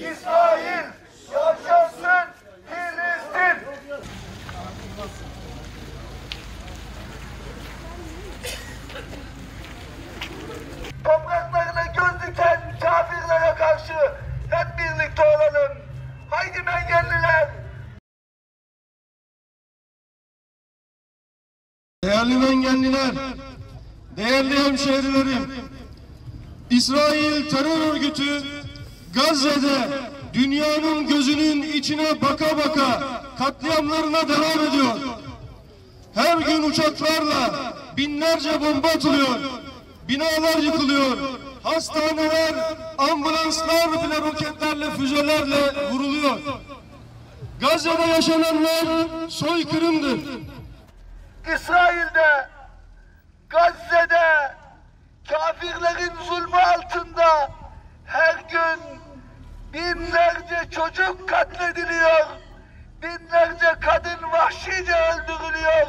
İsrail! Yaşasın Filistin! Topraklarına göz diken kafirlere karşı hep birlikte olalım. Haydi Mengelliler! Değerli mengenliler, değerli hemşehrilerim, İsrail terör örgütü Gazze'de dünyanın gözünün içine baka baka katliamlarına devam ediyor. Her gün uçaklarla binlerce bomba atılıyor, binalar yıkılıyor, hastaneler, ambulanslar bile roketlerle, füzelerle vuruluyor. Gazze'de yaşananlar soykırımdır. İsrail'de, Gazze'de, kafirlerin zulmü altında gün binlerce çocuk katlediliyor. Binlerce kadın vahşice öldürülüyor.